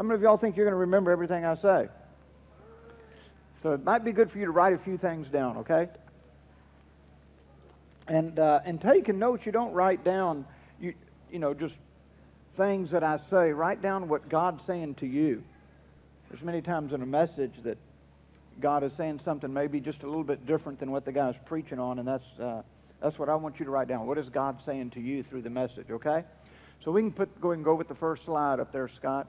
How many of y'all think you're going to remember everything I say? So it might be good for you to write a few things down, okay? And uh, and taking notes, you don't write down, you you know, just things that I say. Write down what God's saying to you. There's many times in a message that God is saying something maybe just a little bit different than what the guy's preaching on, and that's uh, that's what I want you to write down. What is God saying to you through the message? Okay. So we can put go and go with the first slide up there, Scott.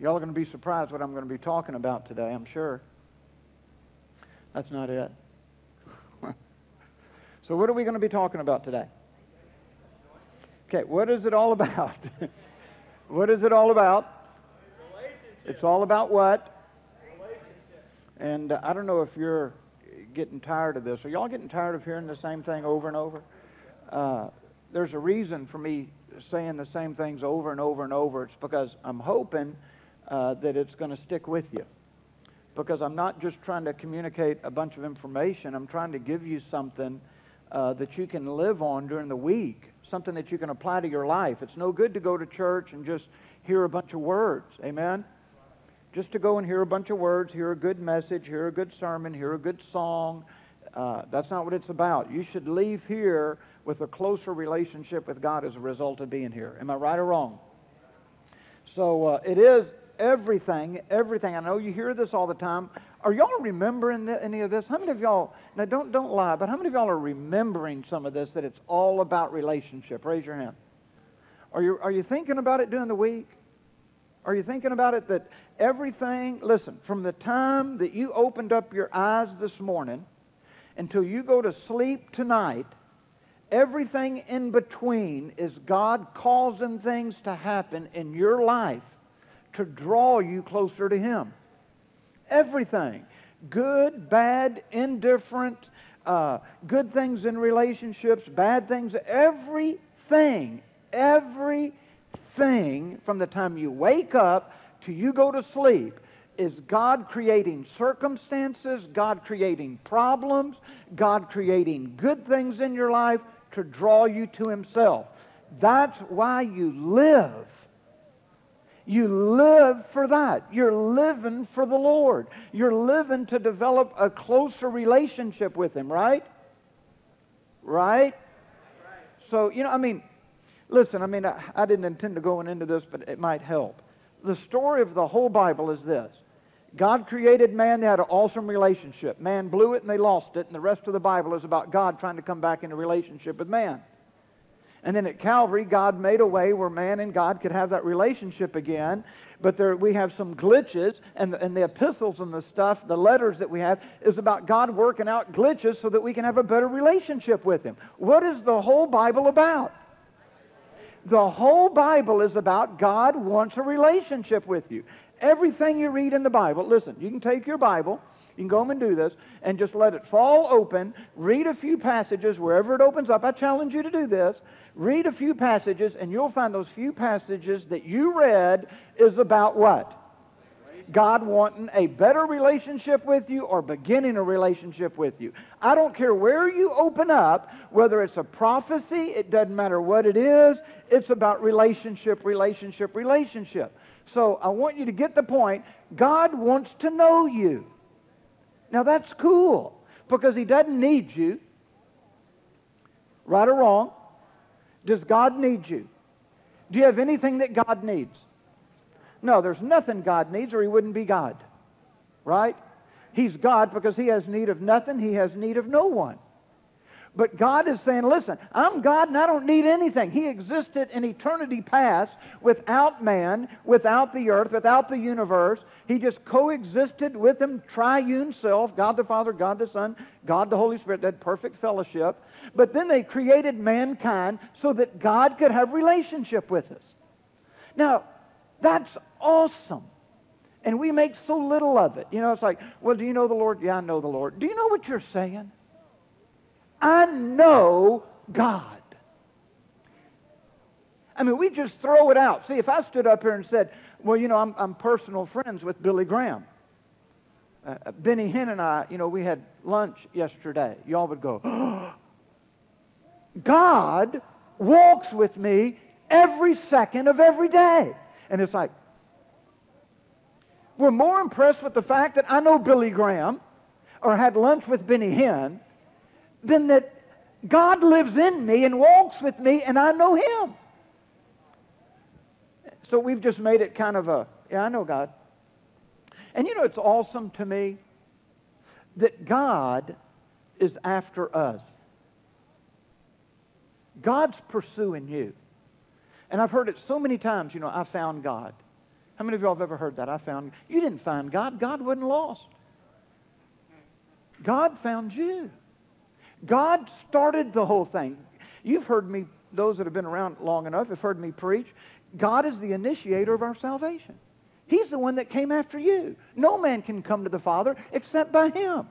Y'all are going to be surprised what I'm going to be talking about today. I'm sure. That's not it. so what are we going to be talking about today? Okay, what is it all about? what is it all about? It's all about what? And uh, I don't know if you're getting tired of this. Are y'all getting tired of hearing the same thing over and over? Uh, there's a reason for me saying the same things over and over and over. It's because I'm hoping uh, that it's going to stick with you because I'm not just trying to communicate a bunch of information. I'm trying to give you something uh, that you can live on during the week, something that you can apply to your life. It's no good to go to church and just hear a bunch of words. Amen? Just to go and hear a bunch of words, hear a good message, hear a good sermon, hear a good song. Uh, that's not what it's about. You should leave here with a closer relationship with God as a result of being here. Am I right or wrong? So uh, it is everything, everything. I know you hear this all the time. Are y'all remembering any of this? How many of y'all, now don't, don't lie, but how many of y'all are remembering some of this, that it's all about relationship? Raise your hand. Are you, are you thinking about it during the week? Are you thinking about it that everything, listen, from the time that you opened up your eyes this morning until you go to sleep tonight, everything in between is God causing things to happen in your life to draw you closer to Him. Everything. Good, bad, indifferent, uh, good things in relationships, bad things, everything, everything from the time you wake up to you go to sleep is God creating circumstances, God creating problems, God creating good things in your life to draw you to himself. That's why you live. You live for that. You're living for the Lord. You're living to develop a closer relationship with Him, right? Right? So, you know, I mean, listen, I mean, I, I didn't intend to go into this, but it might help. The story of the whole Bible is this. God created man, they had an awesome relationship. Man blew it and they lost it, and the rest of the Bible is about God trying to come back into relationship with man. And then at Calvary, God made a way where man and God could have that relationship again. But there, we have some glitches, and the, and the epistles and the stuff, the letters that we have, is about God working out glitches so that we can have a better relationship with Him. What is the whole Bible about? The whole Bible is about God wants a relationship with you. Everything you read in the Bible, listen, you can take your Bible, you can go home and do this, and just let it fall open, read a few passages wherever it opens up. I challenge you to do this Read a few passages, and you'll find those few passages that you read is about what? God wanting a better relationship with you or beginning a relationship with you. I don't care where you open up, whether it's a prophecy, it doesn't matter what it is, it's about relationship, relationship, relationship. So I want you to get the point. God wants to know you. Now that's cool because he doesn't need you. Right or wrong? Does God need you? Do you have anything that God needs? No, there's nothing God needs or he wouldn't be God. Right? He's God because he has need of nothing. He has need of no one. But God is saying, listen, I'm God and I don't need anything. He existed in eternity past without man, without the earth, without the universe. He just coexisted with him, triune self, God the Father, God the Son, God the Holy Spirit, that perfect fellowship. But then they created mankind so that God could have relationship with us. Now, that's awesome. And we make so little of it. You know, it's like, well, do you know the Lord? Yeah, I know the Lord. Do you know what you're saying? I know God. I mean, we just throw it out. See, if I stood up here and said, well, you know, I'm, I'm personal friends with Billy Graham. Uh, Benny Hinn and I, you know, we had lunch yesterday. Y'all would go, God walks with me every second of every day. And it's like, we're more impressed with the fact that I know Billy Graham or had lunch with Benny Hinn than that God lives in me and walks with me and I know him. So we've just made it kind of a, yeah, I know God. And you know, it's awesome to me that God is after us. God's pursuing you. And I've heard it so many times, you know, I found God. How many of y'all have ever heard that? I found, you didn't find God. God wasn't lost. God found you. God started the whole thing. You've heard me, those that have been around long enough have heard me preach. God is the initiator of our salvation. He's the one that came after you. No man can come to the Father except by him.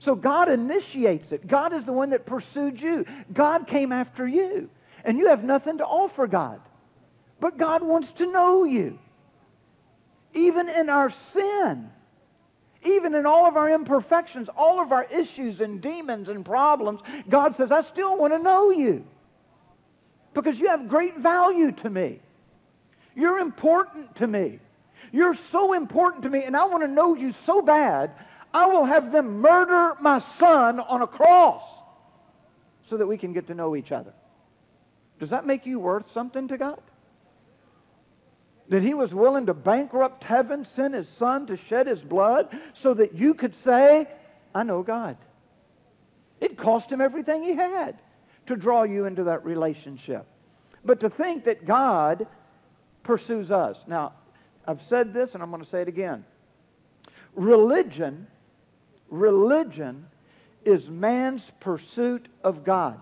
So God initiates it. God is the one that pursued you. God came after you. And you have nothing to offer God. But God wants to know you. Even in our sin, even in all of our imperfections, all of our issues and demons and problems, God says, I still want to know you because you have great value to me. You're important to me. You're so important to me, and I want to know you so bad, I will have them murder my son on a cross so that we can get to know each other. Does that make you worth something to God? That he was willing to bankrupt heaven, send his son to shed his blood so that you could say, I know God. It cost him everything he had to draw you into that relationship. But to think that God pursues us. Now, I've said this and I'm going to say it again. Religion, religion is man's pursuit of God.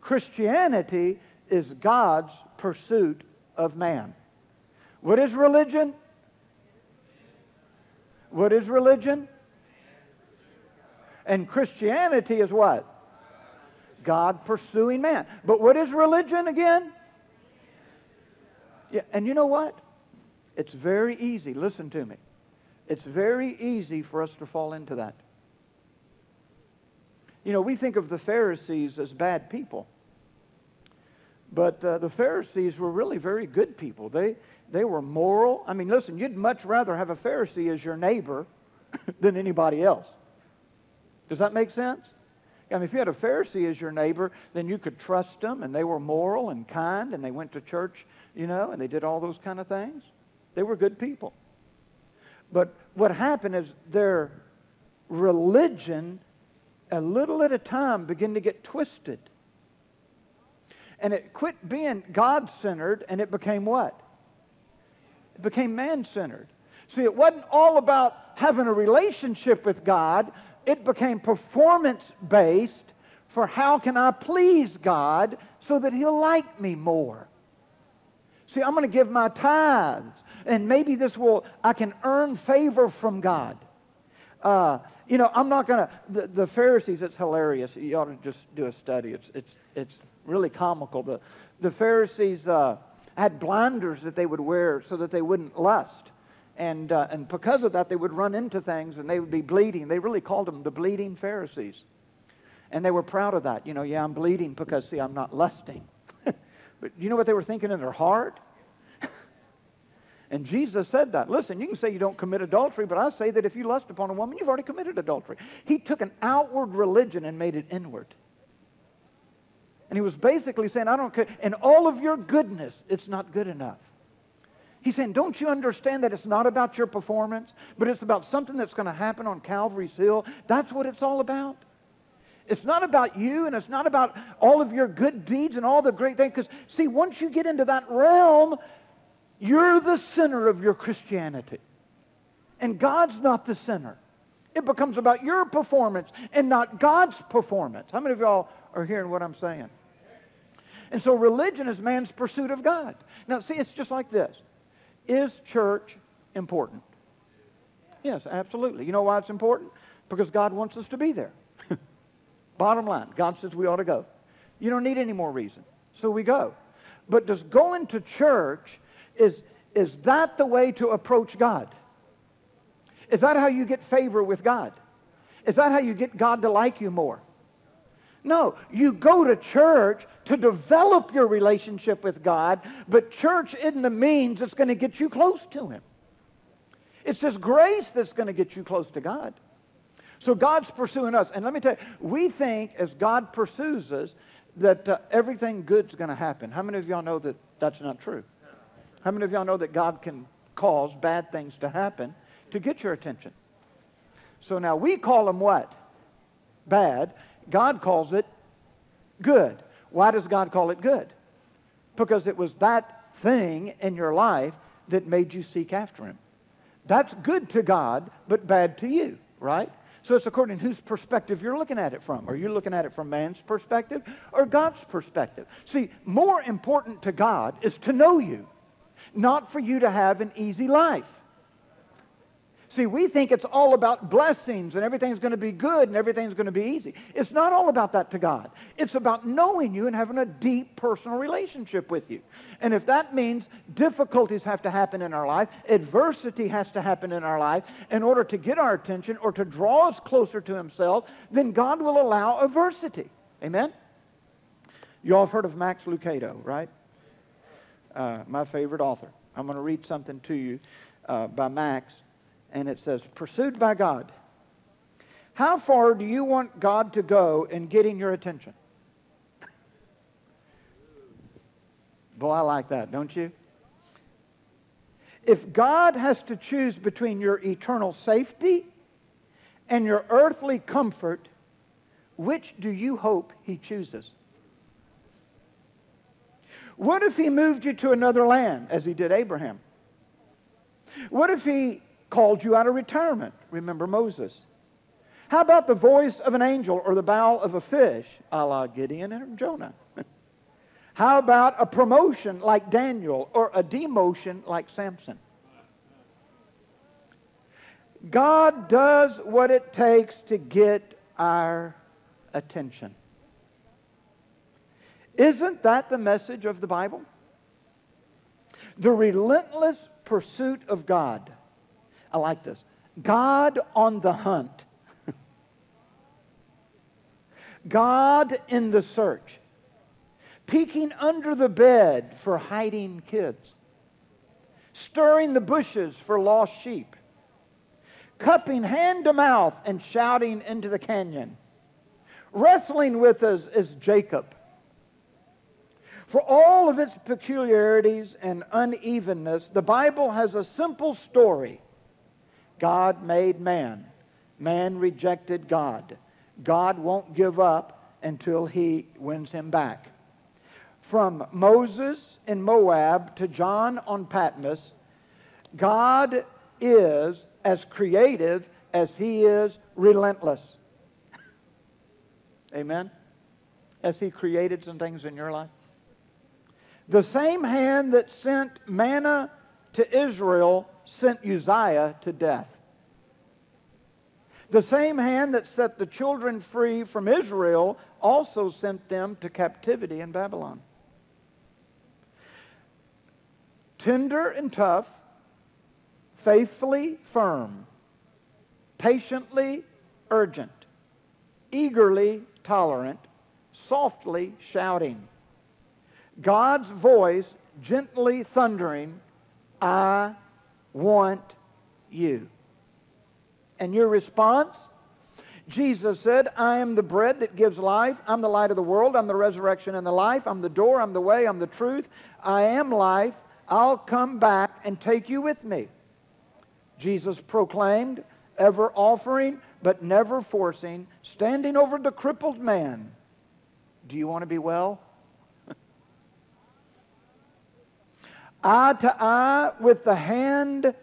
Christianity is God's pursuit of man. What is religion? What is religion? And Christianity is what? God pursuing man. But what is religion again? Yeah, and you know what? It's very easy. Listen to me. It's very easy for us to fall into that. You know, we think of the Pharisees as bad people. But uh, the Pharisees were really very good people. They, they were moral. I mean, listen, you'd much rather have a Pharisee as your neighbor than anybody else. Does that make sense? I mean, if you had a Pharisee as your neighbor, then you could trust them, and they were moral and kind, and they went to church, you know, and they did all those kind of things. They were good people. But what happened is their religion, a little at a time, began to get twisted. And it quit being God-centered, and it became what? Became man-centered. See, it wasn't all about having a relationship with God. It became performance-based for how can I please God so that he'll like me more. See, I'm going to give my tithes, and maybe this will, I can earn favor from God. Uh, you know, I'm not going to, the, the Pharisees, it's hilarious. You ought to just do a study. It's, it's, it's really comical. The, the Pharisees uh, had blinders that they would wear so that they wouldn't lust. And, uh, and because of that, they would run into things and they would be bleeding. They really called them the bleeding Pharisees. And they were proud of that. You know, yeah, I'm bleeding because, see, I'm not lusting. but do you know what they were thinking in their heart? and Jesus said that. Listen, you can say you don't commit adultery, but I say that if you lust upon a woman, you've already committed adultery. He took an outward religion and made it inward. And he was basically saying, I don't care. And all of your goodness, it's not good enough. He's saying, don't you understand that it's not about your performance, but it's about something that's going to happen on Calvary's Hill? That's what it's all about. It's not about you, and it's not about all of your good deeds and all the great things. Because, see, once you get into that realm, you're the center of your Christianity. And God's not the center. It becomes about your performance and not God's performance. How many of y'all are hearing what I'm saying? And so religion is man's pursuit of God. Now, see, it's just like this. Is church important? Yes, absolutely. You know why it's important? Because God wants us to be there. Bottom line, God says we ought to go. You don't need any more reason. So we go. But does going to church, is, is that the way to approach God? Is that how you get favor with God? Is that how you get God to like you more? No, you go to church to develop your relationship with God, but church isn't the means that's going to get you close to him. It's this grace that's going to get you close to God. So God's pursuing us. And let me tell you, we think as God pursues us that uh, everything good's going to happen. How many of y'all know that that's not true? How many of y'all know that God can cause bad things to happen to get your attention? So now we call them what? Bad. God calls it good. Why does God call it good? Because it was that thing in your life that made you seek after him. That's good to God, but bad to you, right? So it's according to whose perspective you're looking at it from. Are you looking at it from man's perspective or God's perspective? See, more important to God is to know you, not for you to have an easy life. See, we think it's all about blessings and everything's going to be good and everything's going to be easy. It's not all about that to God. It's about knowing you and having a deep personal relationship with you. And if that means difficulties have to happen in our life, adversity has to happen in our life in order to get our attention or to draw us closer to himself, then God will allow adversity. Amen? You all have heard of Max Lucado, right? Uh, my favorite author. I'm going to read something to you uh, by Max and it says, pursued by God. How far do you want God to go in getting your attention? Boy, I like that, don't you? If God has to choose between your eternal safety and your earthly comfort, which do you hope he chooses? What if he moved you to another land, as he did Abraham? What if he called you out of retirement. Remember Moses. How about the voice of an angel or the bow of a fish, a la Gideon and Jonah? How about a promotion like Daniel or a demotion like Samson? God does what it takes to get our attention. Isn't that the message of the Bible? The relentless pursuit of God I like this. God on the hunt. God in the search. Peeking under the bed for hiding kids. Stirring the bushes for lost sheep. Cupping hand to mouth and shouting into the canyon. Wrestling with us is Jacob. For all of its peculiarities and unevenness, the Bible has a simple story God made man. Man rejected God. God won't give up until he wins him back. From Moses in Moab to John on Patmos, God is as creative as he is relentless. Amen? As he created some things in your life. The same hand that sent manna to Israel sent Uzziah to death. The same hand that set the children free from Israel also sent them to captivity in Babylon. Tender and tough, faithfully firm, patiently urgent, eagerly tolerant, softly shouting. God's voice gently thundering, I want you. And your response? Jesus said, I am the bread that gives life. I'm the light of the world. I'm the resurrection and the life. I'm the door. I'm the way. I'm the truth. I am life. I'll come back and take you with me. Jesus proclaimed, ever offering, but never forcing, standing over the crippled man. Do you want to be well? eye to eye with the hand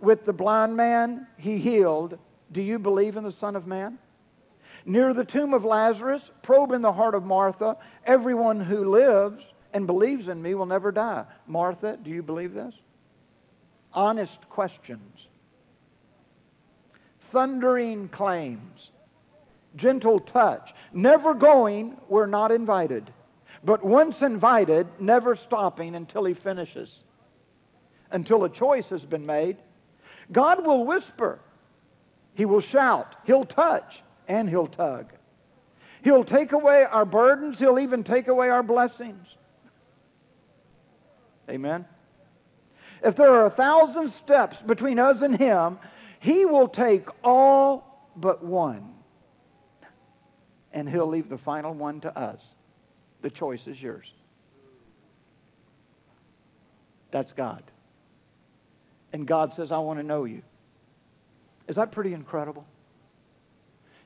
with the blind man he healed, do you believe in the Son of Man? Near the tomb of Lazarus, probe in the heart of Martha, everyone who lives and believes in me will never die. Martha, do you believe this? Honest questions. Thundering claims. Gentle touch. Never going where not invited. But once invited, never stopping until he finishes. Until a choice has been made God will whisper. He will shout. He'll touch. And he'll tug. He'll take away our burdens. He'll even take away our blessings. Amen. if there are a thousand steps between us and him, he will take all but one. And he'll leave the final one to us. The choice is yours. That's God. And God says, I want to know you. Is that pretty incredible?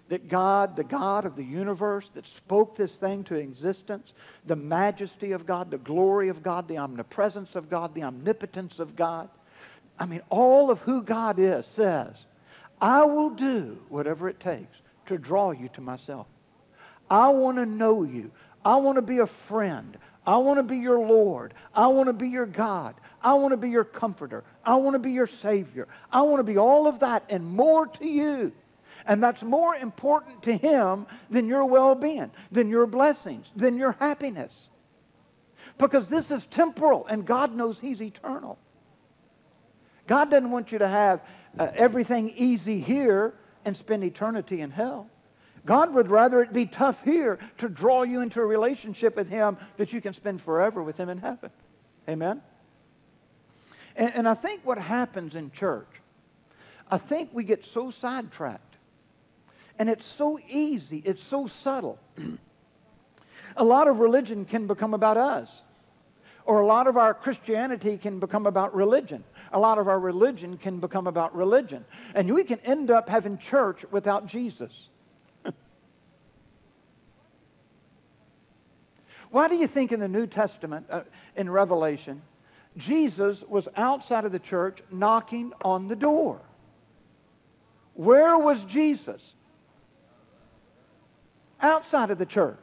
That God, the God of the universe that spoke this thing to existence, the majesty of God, the glory of God, the omnipresence of God, the omnipotence of God, I mean, all of who God is says, I will do whatever it takes to draw you to myself. I want to know you. I want to be a friend. I want to be your Lord. I want to be your God. I want to be your comforter. I want to be your Savior. I want to be all of that and more to you. And that's more important to him than your well-being, than your blessings, than your happiness. Because this is temporal, and God knows he's eternal. God doesn't want you to have uh, everything easy here and spend eternity in hell. God would rather it be tough here to draw you into a relationship with him that you can spend forever with him in heaven. Amen? And, and I think what happens in church, I think we get so sidetracked. And it's so easy. It's so subtle. a lot of religion can become about us. Or a lot of our Christianity can become about religion. A lot of our religion can become about religion. And we can end up having church without Jesus. Why do you think in the New Testament, uh, in Revelation, Jesus was outside of the church knocking on the door. Where was Jesus? Outside of the church.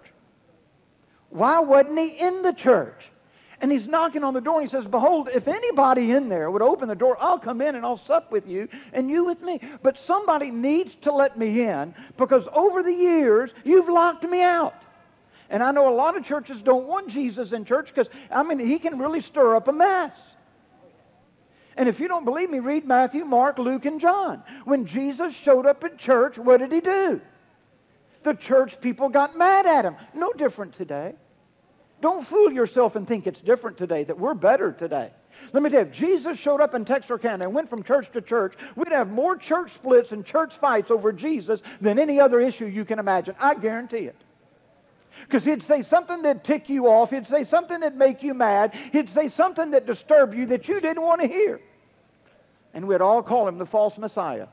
Why wasn't he in the church? And he's knocking on the door and he says, Behold, if anybody in there would open the door, I'll come in and I'll sup with you and you with me. But somebody needs to let me in because over the years, you've locked me out. And I know a lot of churches don't want Jesus in church because, I mean, he can really stir up a mess. And if you don't believe me, read Matthew, Mark, Luke, and John. When Jesus showed up at church, what did he do? The church people got mad at him. No different today. Don't fool yourself and think it's different today, that we're better today. Let me tell you, if Jesus showed up in Texarkana and went from church to church, we'd have more church splits and church fights over Jesus than any other issue you can imagine. I guarantee it. Because he'd say something that'd tick you off. He'd say something that'd make you mad. He'd say something that disturbed you that you didn't want to hear. And we'd all call him the false Messiah.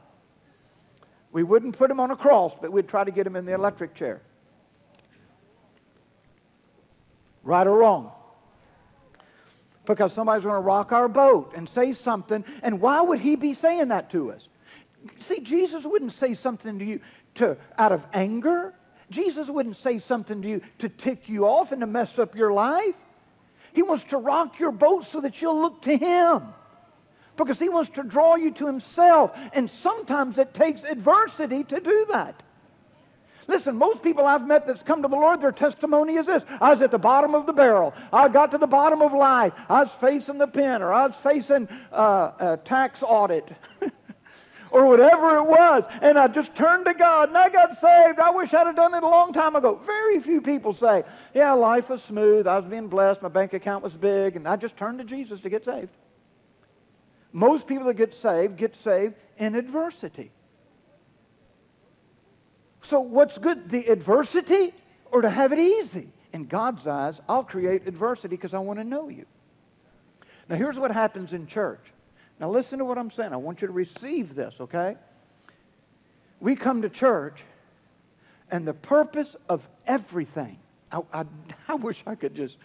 We wouldn't put him on a cross, but we'd try to get him in the electric chair. Right or wrong? Because somebody's going to rock our boat and say something. And why would he be saying that to us? See, Jesus wouldn't say something to you to, out of anger. Jesus wouldn't say something to you to tick you off and to mess up your life. He wants to rock your boat so that you'll look to him. Because he wants to draw you to himself. And sometimes it takes adversity to do that. Listen, most people I've met that's come to the Lord, their testimony is this. I was at the bottom of the barrel. I got to the bottom of life. I was facing the pen or I was facing uh, a tax audit. or whatever it was. And I just turned to God and I got saved. I wish I'd have done it a long time ago. Very few people say, yeah, life was smooth. I was being blessed. My bank account was big. And I just turned to Jesus to get saved. Most people that get saved get saved in adversity. So what's good, the adversity or to have it easy? In God's eyes, I'll create adversity because I want to know you. Now here's what happens in church. Now listen to what I'm saying. I want you to receive this, okay? We come to church, and the purpose of everything, I, I, I wish I could just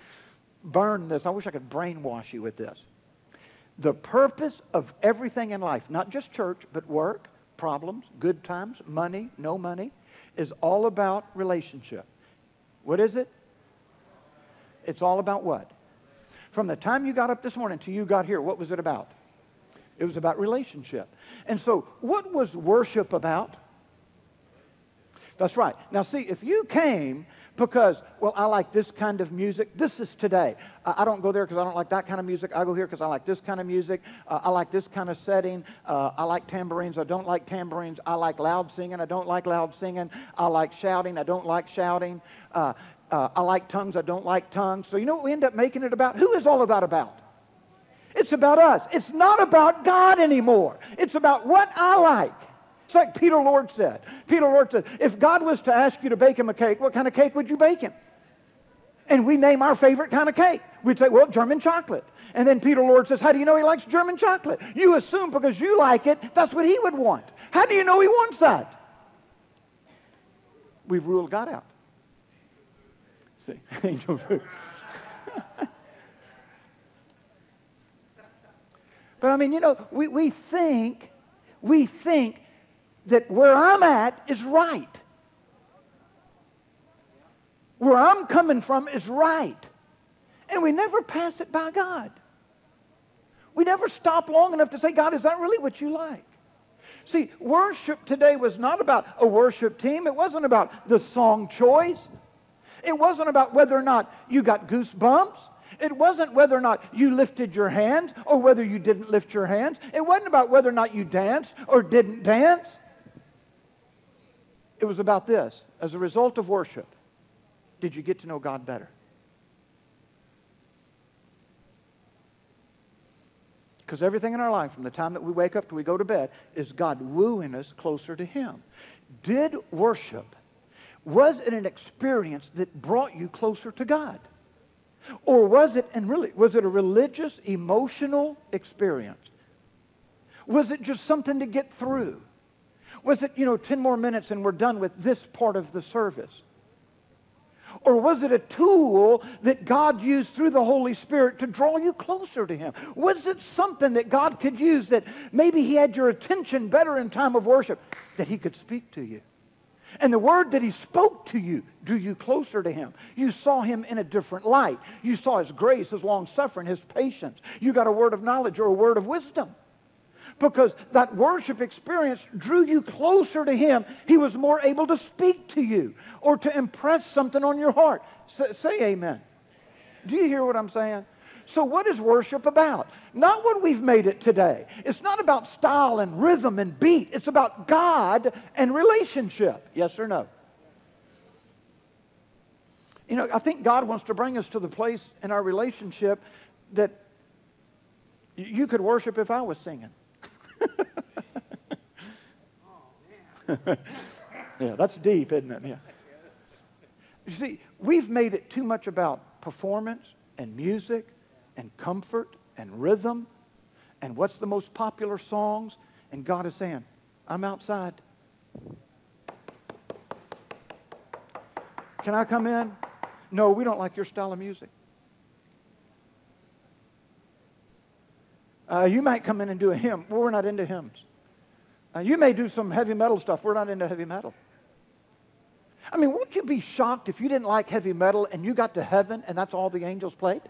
burn this. I wish I could brainwash you with this. The purpose of everything in life, not just church, but work, problems, good times, money, no money, is all about relationship. What is it? It's all about what? From the time you got up this morning till you got here, what was it about? It was about relationship. And so what was worship about? That's right. Now see, if you came because, well, I like this kind of music. This is today. I, I don't go there because I don't like that kind of music. I go here because I like this kind of music. Uh, I like this kind of setting. Uh, I like tambourines. I don't like tambourines. I like loud singing. I don't like loud singing. I like shouting. I don't like shouting. Uh, uh I like tongues. I don't like tongues. So you know what we end up making it about? Who is all of that about? It's about us. It's not about God anymore. It's about what I like. It's like Peter Lord said. Peter Lord said, if God was to ask you to bake him a cake, what kind of cake would you bake him? And we name our favorite kind of cake. We'd say, well, German chocolate. And then Peter Lord says, how do you know he likes German chocolate? You assume because you like it, that's what he would want. How do you know he wants that? We've ruled God out. See, but I mean, you know, we, we think, we think that where I'm at is right. Where I'm coming from is right. And we never pass it by God. We never stop long enough to say, God, is that really what you like? See, worship today was not about a worship team. It wasn't about the song choice. It wasn't about whether or not you got goosebumps. It wasn't whether or not you lifted your hands or whether you didn't lift your hands. It wasn't about whether or not you danced or didn't dance. It was about this. As a result of worship, did you get to know God better? Because everything in our life, from the time that we wake up till we go to bed, is God wooing us closer to Him. Did worship, was it an experience that brought you closer to God? Or was it, and really, was it a religious, emotional experience? Was it just something to get through? Was it, you know, 10 more minutes and we're done with this part of the service? Or was it a tool that God used through the Holy Spirit to draw you closer to him? Was it something that God could use that maybe he had your attention better in time of worship, that he could speak to you? And the word that he spoke to you drew you closer to him. You saw him in a different light. You saw his grace, his long-suffering, his patience. You got a word of knowledge or a word of wisdom because that worship experience drew you closer to him. He was more able to speak to you or to impress something on your heart. Say, say amen. Do you hear what I'm saying? So what is worship about? Not what we've made it today. It's not about style and rhythm and beat. It's about God and relationship. Yes or no? You know, I think God wants to bring us to the place in our relationship that you could worship if I was singing. yeah, that's deep, isn't it? Yeah. You see, we've made it too much about performance and music and comfort and rhythm and what's the most popular songs. And God is saying, I'm outside. Can I come in? No, we don't like your style of music. Uh, you might come in and do a hymn. Well, we're not into hymns. Uh, you may do some heavy metal stuff. We're not into heavy metal. I mean, wouldn't you be shocked if you didn't like heavy metal and you got to heaven and that's all the angels played?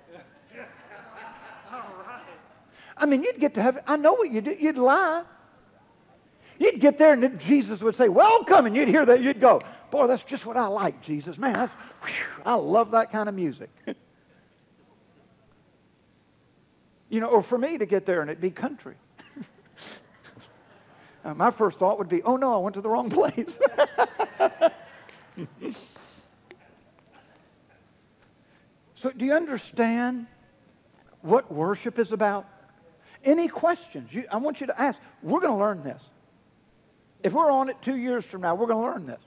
I mean, you'd get to heaven. I know what you'd do. You'd lie. You'd get there and Jesus would say, welcome, and you'd hear that. You'd go, boy, that's just what I like, Jesus. Man, that's, whew, I love that kind of music. You know, or for me to get there and it'd be country. uh, my first thought would be, oh no, I went to the wrong place. so do you understand what worship is about? Any questions? You, I want you to ask. We're going to learn this. If we're on it two years from now, we're going to learn this.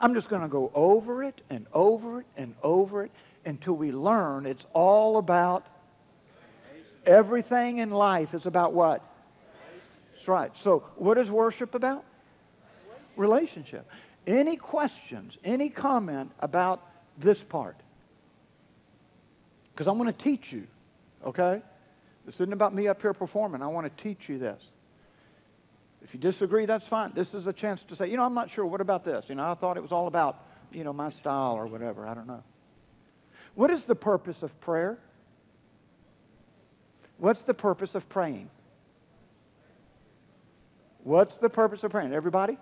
I'm just going to go over it and over it and over it until we learn it's all about Everything in life is about what? That's right. So what is worship about? Relationship. Any questions, any comment about this part? Because I'm going to teach you, okay? This isn't about me up here performing. I want to teach you this. If you disagree, that's fine. This is a chance to say, you know, I'm not sure. What about this? You know, I thought it was all about, you know, my style or whatever. I don't know. What is the purpose of prayer? What's the purpose of praying? What's the purpose of praying? Everybody?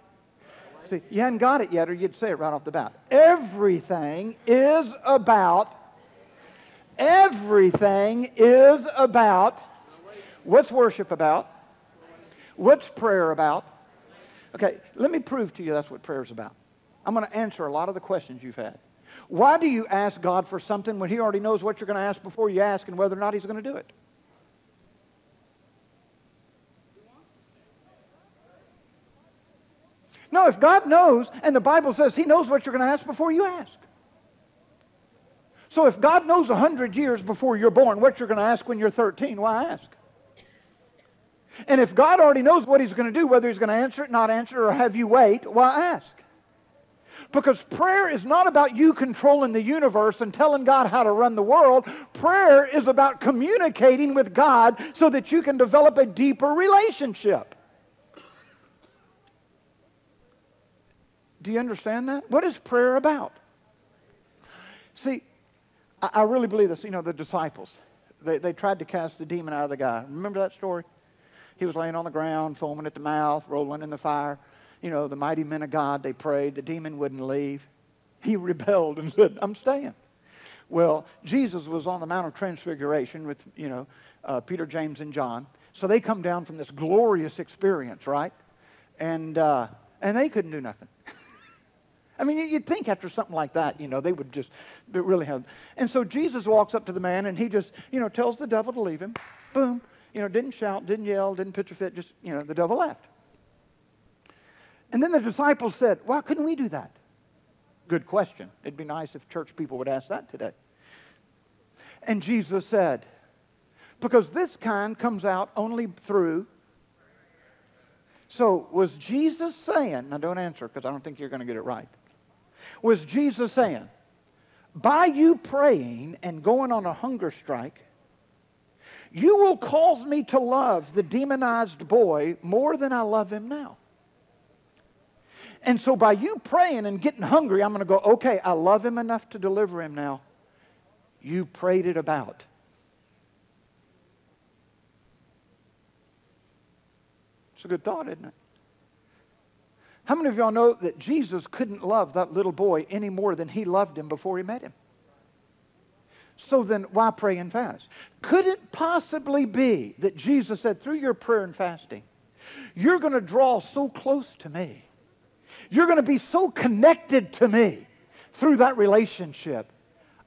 See, you hadn't got it yet, or you'd say it right off the bat. Everything is about, Everything is about what's worship about? What's prayer about? Okay, let me prove to you that's what prayer is about. I'm going to answer a lot of the questions you've had. Why do you ask God for something when he already knows what you're going to ask before you ask and whether or not he's going to do it? No, if God knows, and the Bible says he knows what you're going to ask before you ask. So if God knows 100 years before you're born what you're going to ask when you're 13, why ask? And if God already knows what he's going to do, whether he's going to answer it, not answer it, or have you wait, why ask? Because prayer is not about you controlling the universe and telling God how to run the world. Prayer is about communicating with God so that you can develop a deeper relationship. Do you understand that? What is prayer about? I, I really believe this. You know, the disciples, they, they tried to cast the demon out of the guy. Remember that story? He was laying on the ground, foaming at the mouth, rolling in the fire. You know, the mighty men of God, they prayed. The demon wouldn't leave. He rebelled and said, I'm staying. Well, Jesus was on the Mount of Transfiguration with, you know, uh, Peter, James, and John. So they come down from this glorious experience, right? And, uh, and they couldn't do nothing. I mean, you'd think after something like that, you know, they would just they really have. And so Jesus walks up to the man and he just, you know, tells the devil to leave him. Boom. You know, didn't shout, didn't yell, didn't pitch a fit, just, you know, the devil left. And then the disciples said, why couldn't we do that? Good question. It'd be nice if church people would ask that today. And Jesus said, because this kind comes out only through. So was Jesus saying, now don't answer because I don't think you're going to get it right. Was Jesus saying, by you praying and going on a hunger strike, you will cause me to love the demonized boy more than I love him now. And so by you praying and getting hungry, I'm going to go, okay, I love him enough to deliver him now. You prayed it about. It's a good thought, isn't it? How many of y'all know that Jesus couldn't love that little boy any more than he loved him before he met him? So then, why pray and fast? Could it possibly be that Jesus said, through your prayer and fasting, you're going to draw so close to me? You're going to be so connected to me through that relationship.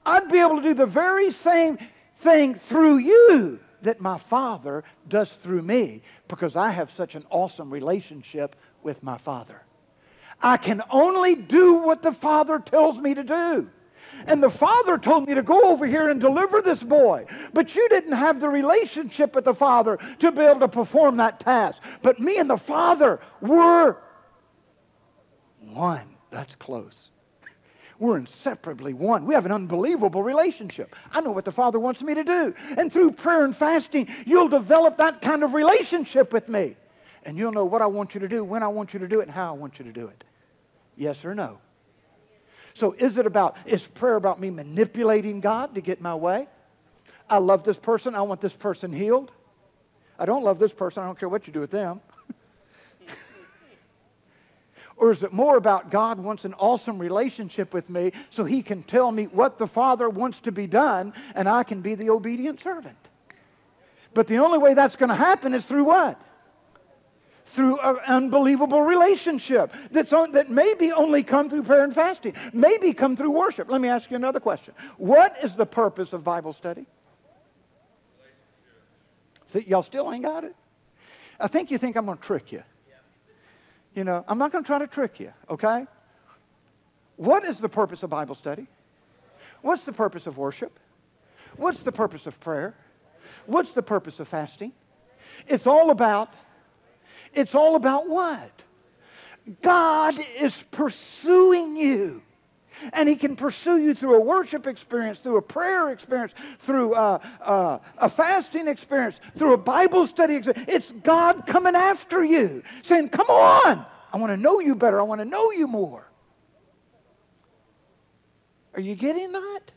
I'd be able to do the very same thing through you that my Father does through me because I have such an awesome relationship with my Father. I can only do what the Father tells me to do. And the father told me to go over here and deliver this boy. But you didn't have the relationship with the father to be able to perform that task. But me and the father were one. That's close. We're inseparably one. We have an unbelievable relationship. I know what the Father wants me to do. And through prayer and fasting, you'll develop that kind of relationship with me. And you'll know what I want you to do, when I want you to do it, and how I want you to do it. Yes or no? So is it about, is prayer about me manipulating God to get my way? I love this person. I want this person healed. I don't love this person. I don't care what you do with them. or is it more about God wants an awesome relationship with me so he can tell me what the Father wants to be done and I can be the obedient servant? But the only way that's going to happen is through what? Through an unbelievable relationship that's on, that maybe only come through prayer and fasting, maybe come through worship. Let me ask you another question. What is the purpose of Bible study? See, y'all still ain't got it? I think you think I'm going to trick you. You know, I'm not going to try to trick you, okay? What is the purpose of Bible study? What's the purpose of worship? What's the purpose of prayer? What's the purpose of fasting? It's all about it's all about what? God is pursuing you. And he can pursue you through a worship experience, through a prayer experience, through a, a, a, fasting experience, through a Bible study experience. It's God coming after you, saying, come on, I want to know you better. I want to know you more. Are you getting that?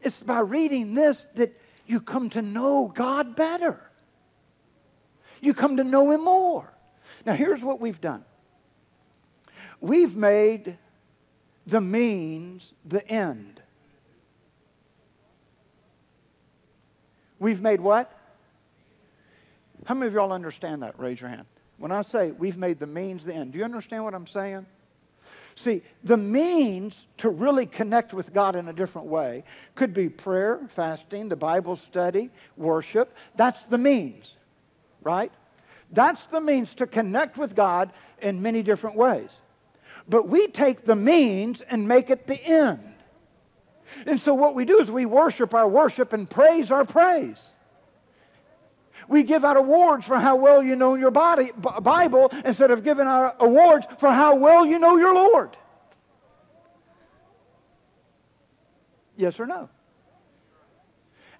It's by reading this that you come to know God better. You come to know him more. Now here's what we've done. We've made the means the end. We've made what? How many of y'all understand that? Raise your hand. When I say we've made the means the end, do you understand what I'm saying? See, the means to really connect with God in a different way could be prayer, fasting, the Bible study, worship. That's the means, right? That's the means to connect with God in many different ways. But we take the means and make it the end. And so what we do is we worship our worship and praise our praise. We give out awards for how well you know your body, Bible instead of giving out awards for how well you know your Lord. Yes or no?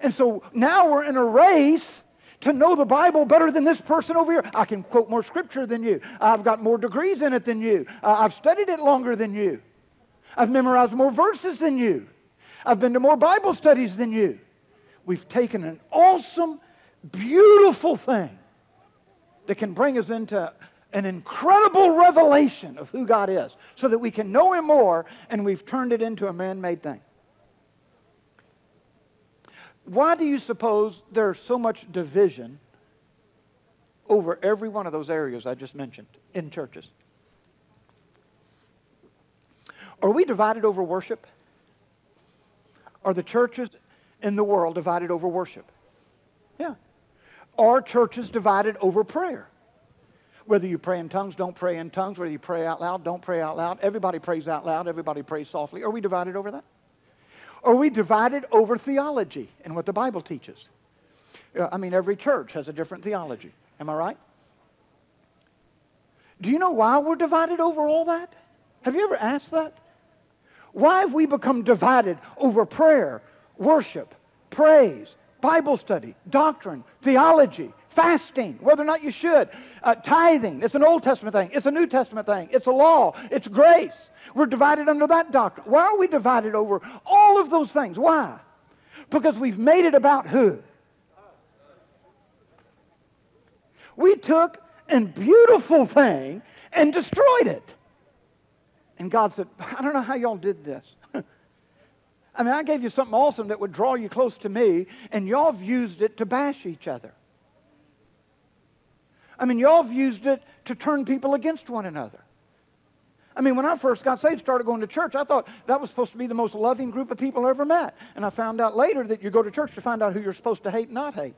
And so now we're in a race to know the Bible better than this person over here. I can quote more scripture than you. I've got more degrees in it than you. Uh, I've studied it longer than you. I've memorized more verses than you. I've been to more Bible studies than you. We've taken an awesome, beautiful thing that can bring us into an incredible revelation of who God is so that we can know him more and we've turned it into a man-made thing. Why do you suppose there's so much division over every one of those areas I just mentioned in churches? Are we divided over worship? Are the churches in the world divided over worship? Yeah. Are churches divided over prayer? Whether you pray in tongues, don't pray in tongues. Whether you pray out loud, don't pray out loud. Everybody prays out loud. Everybody prays softly. Are we divided over that? Are we divided over theology and what the Bible teaches? Uh, I mean, every church has a different theology. Am I right? Do you know why we're divided over all that? Have you ever asked that? Why have we become divided over prayer, worship, praise, Bible study, doctrine, theology, fasting, whether or not you should, uh, tithing? It's an Old Testament thing. It's a New Testament thing. It's a law. It's grace. We're divided under that doctrine. Why are we divided over all of those things? Why? Because we've made it about who? We took a beautiful thing and destroyed it. And God said, I don't know how y'all did this. I mean, I gave you something awesome that would draw you close to me, and y'all have used it to bash each other. I mean, y'all have used it to turn people against one another. I mean, when I first got saved, started going to church, I thought that was supposed to be the most loving group of people I ever met. And I found out later that you go to church to find out who you're supposed to hate and not hate.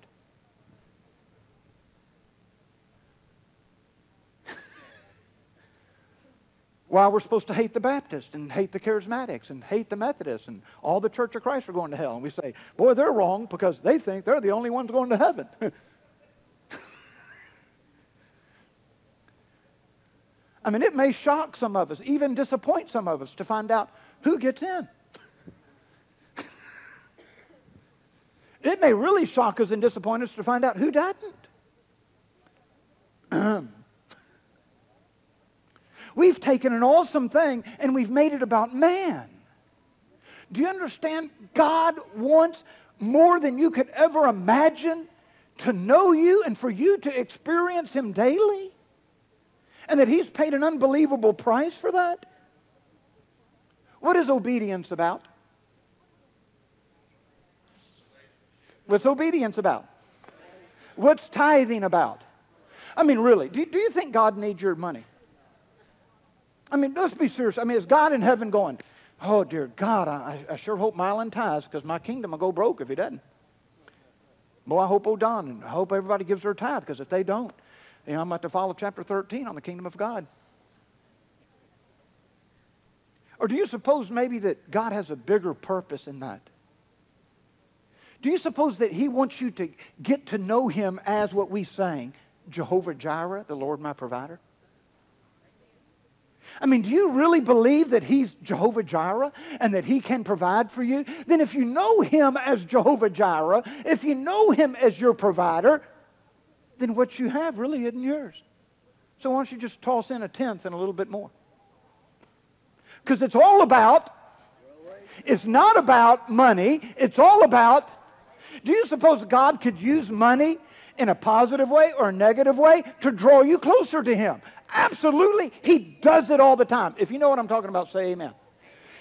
Why we're supposed to hate the Baptists and hate the Charismatics and hate the Methodists and all the Church of Christ are going to hell. And we say, boy, they're wrong because they think they're the only ones going to heaven. I mean, it may shock some of us, even disappoint some of us to find out who gets in. it may really shock us and disappoint us to find out who doesn't. We've taken an awesome thing and we've made it about man. Do you understand? God wants more than you could ever imagine to know you and for you to experience him daily. And that he's paid an unbelievable price for that. What is obedience about? What's obedience about? What's tithing about? I mean, really, do, do you think God needs your money? I mean, let's be serious. I mean, is God in heaven going, oh, dear God, I, I sure hope Mylon tithes because my kingdom will go broke if he doesn't. Boy, I hope O'Don and I hope everybody gives their tithe because if they don't, you know, I'm about to follow chapter 13 on the kingdom of God. Or do you suppose maybe that God has a bigger purpose in that? Do you suppose that he wants you to get to know him as what we sang, Jehovah Jireh, the Lord my provider? I mean, do you really believe that he's Jehovah Jireh and that he can provide for you? Then if you know him as Jehovah Jireh, if you know him as your provider, then what you have really isn't yours. So why don't you just toss in a tenth and a little bit more? Because it's all about, it's not about money. It's all about, do you suppose God could use money in a positive way or a negative way to draw you closer to him? Absolutely. He does it all the time. If you know what I'm talking about, say amen.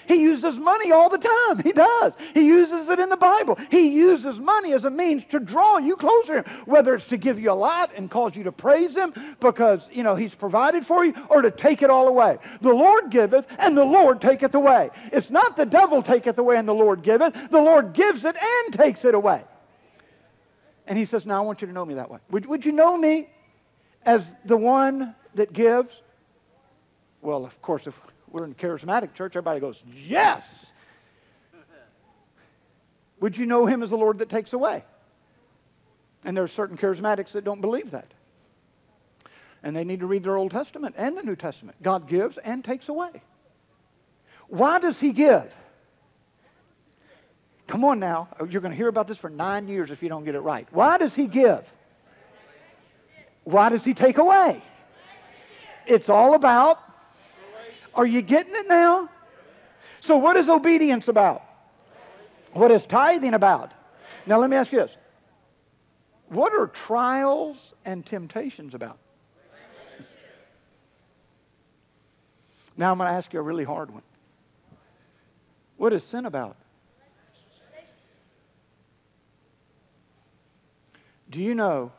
He uses money all the time. He does. He uses it in the Bible. He uses money as a means to draw you closer to him, whether it's to give you a lot and cause you to praise him because, you know, he's provided for you or to take it all away. The Lord giveth and the Lord taketh away. It's not the devil taketh away and the Lord giveth. The Lord gives it and takes it away. And he says, now I want you to know me that way. Would, would you know me as the one that gives? Well, of course, if we're in a charismatic church, everybody goes, yes. Would you know him as the Lord that takes away? And there are certain charismatics that don't believe that. And they need to read their Old Testament and the New Testament. God gives and takes away. Why does he give? Come on now. Oh, you're going to hear about this for nine years if you don't get it right. Why does he give? Why does he take away? It's all about. Are you getting it now? So what is obedience about? What is tithing about? Now let me ask you this. What are trials and temptations about? Now I'm going to ask you a really hard one. What is sin about? Do you know?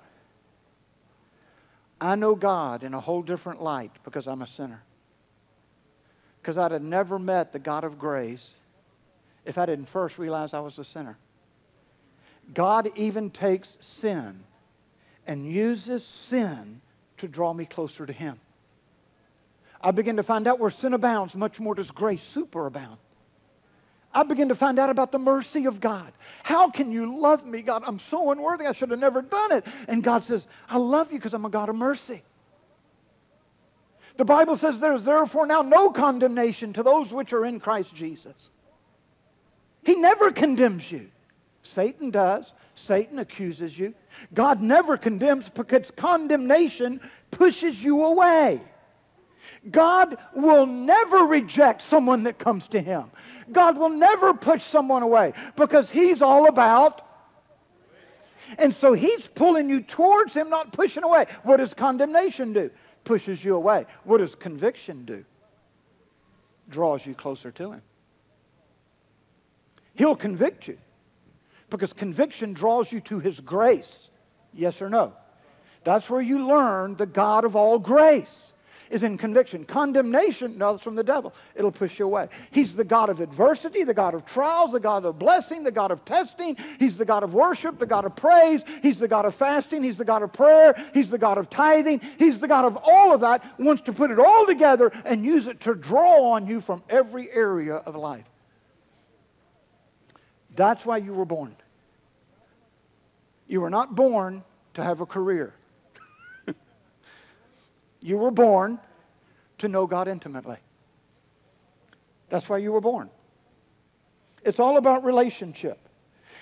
I know God in a whole different light because I'm a sinner. Because I'd have never met the God of grace if I didn't first realize I was a sinner. God even takes sin and uses sin to draw me closer to Him. I begin to find out where sin abounds, much more does grace superabound. I begin to find out about the mercy of God. How can you love me, God? I'm so unworthy. I should have never done it. And God says, I love you because I'm a God of mercy. The Bible says there is therefore now no condemnation to those which are in Christ Jesus. He never condemns you. Satan does. Satan accuses you. God never condemns because condemnation pushes you away. God will never reject someone that comes to him. God will never push someone away because he's all about. And so he's pulling you towards him, not pushing away. What does condemnation do? Pushes you away. What does conviction do? Draws you closer to him. He'll convict you because conviction draws you to his grace. Yes or no? That's where you learn the God of all grace is in conviction. Condemnation, no, it's from the devil. It'll push you away. He's the God of adversity, the God of trials, the God of blessing, the God of testing. He's the God of worship, the God of praise. He's the God of fasting. He's the God of prayer. He's the God of tithing. He's the God of all of that, wants to put it all together and use it to draw on you from every area of life. That's why you were born. You were not born to have a career. You were born to know God intimately. That's why you were born. It's all about relationship.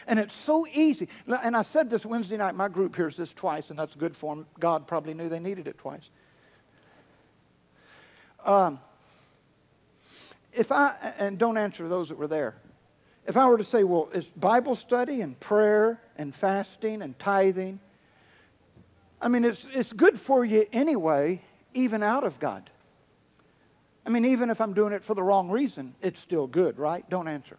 And it's so easy. And I said this Wednesday night. My group hears this twice, and that's good for them. God probably knew they needed it twice. Um, if I, and don't answer those that were there. If I were to say, well, is Bible study and prayer and fasting and tithing, I mean, it's, it's good for you anyway even out of God? I mean, even if I'm doing it for the wrong reason, it's still good, right? Don't answer.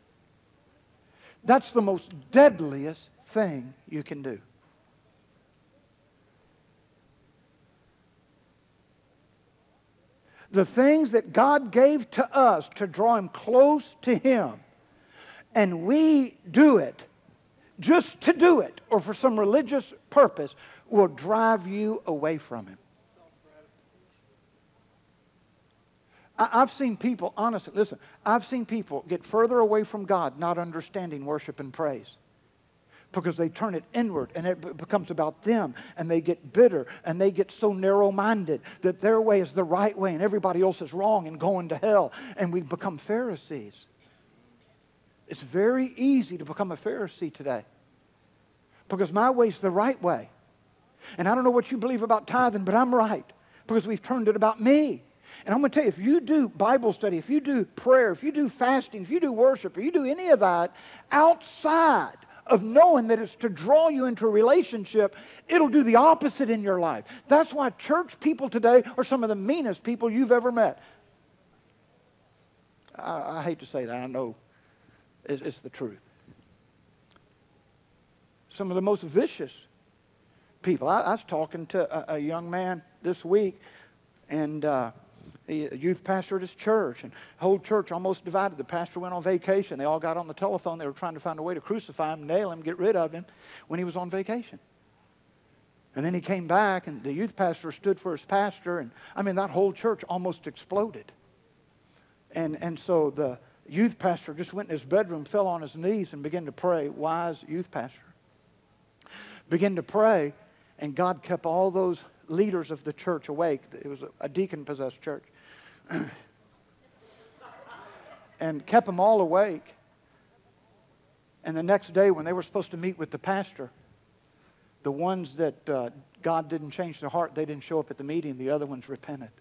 That's the most deadliest thing you can do. The things that God gave to us to draw him close to him, and we do it just to do it or for some religious purpose, will drive you away from him. I've seen people, honestly, listen, I've seen people get further away from God not understanding worship and praise because they turn it inward and it becomes about them and they get bitter and they get so narrow-minded that their way is the right way and everybody else is wrong and going to hell and we become Pharisees. It's very easy to become a Pharisee today because my way is the right way. And I don't know what you believe about tithing, but I'm right because we've turned it about me. And I'm going to tell you, if you do Bible study, if you do prayer, if you do fasting, if you do worship, if you do any of that outside of knowing that it's to draw you into a relationship, it'll do the opposite in your life. That's why church people today are some of the meanest people you've ever met. I, I hate to say that. I know it's, it's, the truth. Some of the most vicious people. I, I was talking to a, a, young man this week, and uh, a youth pastor at his church, and whole church almost divided. The pastor went on vacation. They all got on the telephone. They were trying to find a way to crucify him, nail him, get rid of him when he was on vacation. And then he came back, and the youth pastor stood for his pastor, and I mean, that whole church almost exploded. And, and so the youth pastor just went in his bedroom, fell on his knees, and began to pray. Wise youth pastor. Began to pray, and God kept all those leaders of the church awake. It was a deacon possessed church. and kept them all awake. And the next day, when they were supposed to meet with the pastor, the ones that uh, God didn't change their heart, they didn't show up at the meeting. The other ones repented.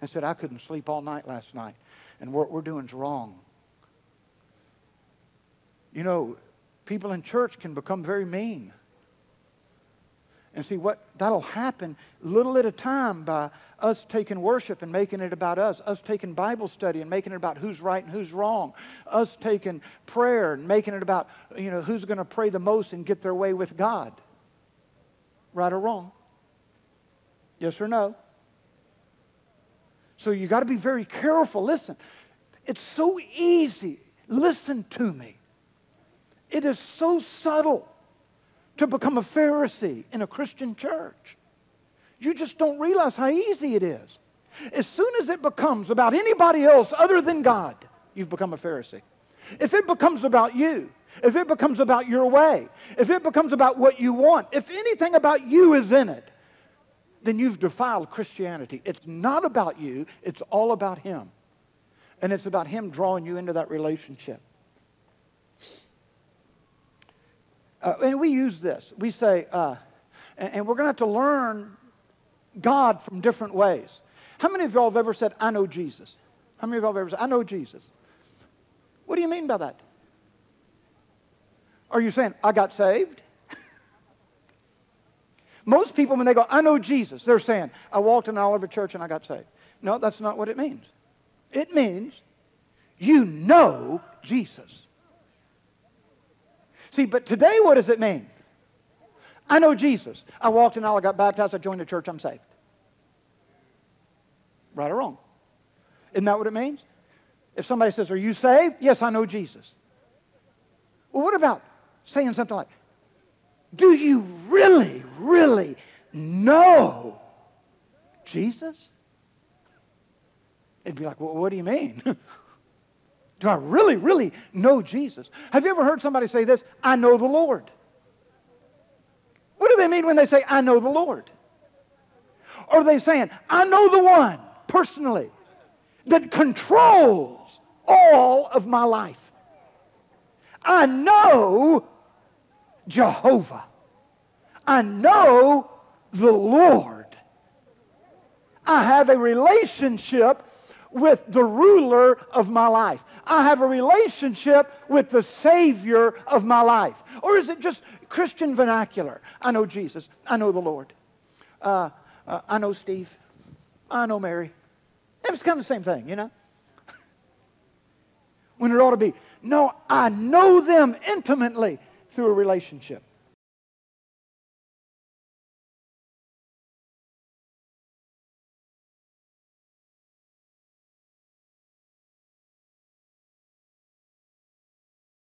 And said, I couldn't sleep all night last night. And what we're doing is wrong. You know, people in church can become very mean. And see what that'll happen little at a time by us taking worship and making it about us, us taking Bible study and making it about who's right and who's wrong, us taking prayer and making it about, you know, who's going to pray the most and get their way with God. Right or wrong? Yes or no? So you got to be very careful. Listen, it's so easy. Listen to me. It is so subtle to become a Pharisee in a Christian church. You just don't realize how easy it is. As soon as it becomes about anybody else other than God, you've become a Pharisee. If it becomes about you, if it becomes about your way, if it becomes about what you want, if anything about you is in it, then you've defiled Christianity. It's not about you, it's all about Him. And it's about Him drawing you into that relationship. Uh, and we use this. We say, uh, and, and, we're going to have to learn God from different ways. How many of y'all have ever said, I know Jesus? How many of y'all have ever said, I know Jesus? What do you mean by that? Are you saying, I got saved? Most people, when they go, I know Jesus, they're saying, I walked in Oliver Church and I got saved. No, that's not what it means. It means you know Jesus. See, but today, what does it mean? I know Jesus. I walked in, I got baptized, I joined the church, I'm saved. Right or wrong? Isn't that what it means? If somebody says, Are you saved? Yes, I know Jesus. Well, what about saying something like, Do you really, really know Jesus? It'd be like, Well, what do you mean? do I really, really know Jesus? Have you ever heard somebody say this? I know the Lord. They mean when they say, I know the Lord? Or are they saying, I know the one personally that controls all of my life? I know Jehovah. I know the Lord. I have a relationship with the ruler of my life. I have a relationship with the Savior of my life. Or is it just Christian vernacular? I know Jesus. I know the Lord. Uh, uh, I know Steve. I know Mary. It was kind of the same thing, you know? when it ought to be, no, I know them intimately through a relationship.